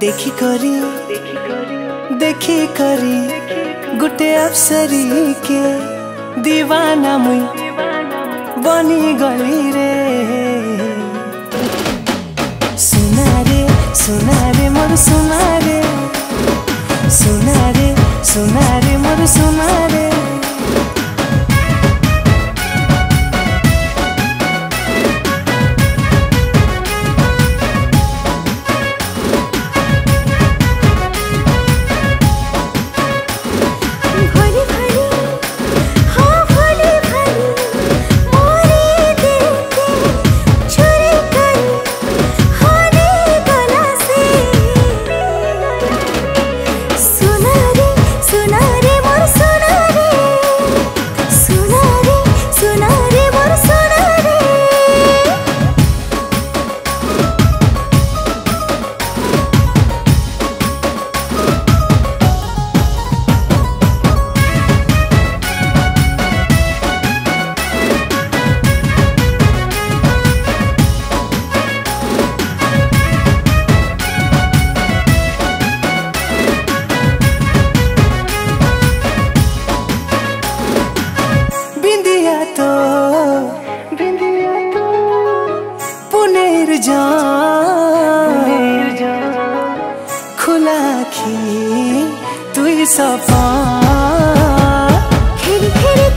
देखी करी देखी करी गुटे अफसरी के दीवाना मुई बनी गली रे। सुनारे रे रे मोर सुनारे रे। सुनारे খোলা তুই সফা খেলি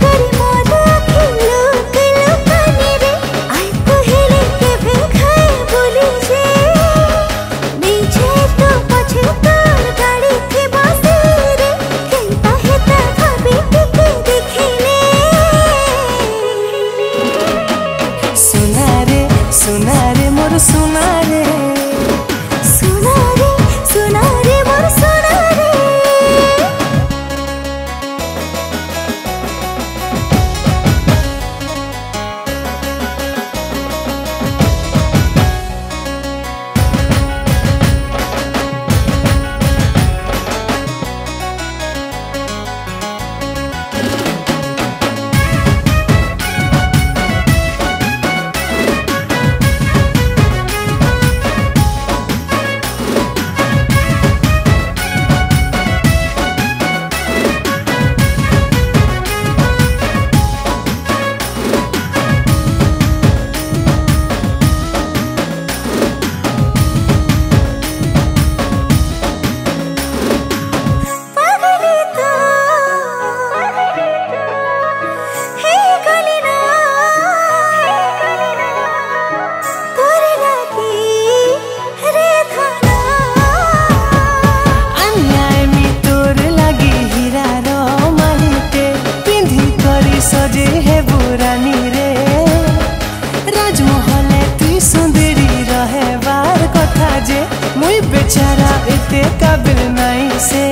মহলে তুই সুন্দরী রহেবার কথা যে মুই বেচারা এতে কাবিল নাই সে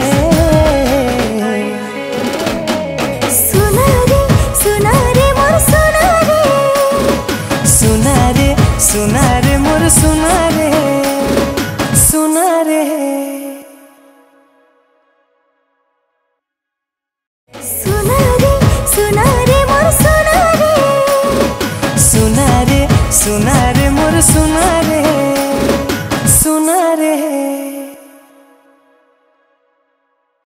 सुना रे मोर सुना रे सुना रे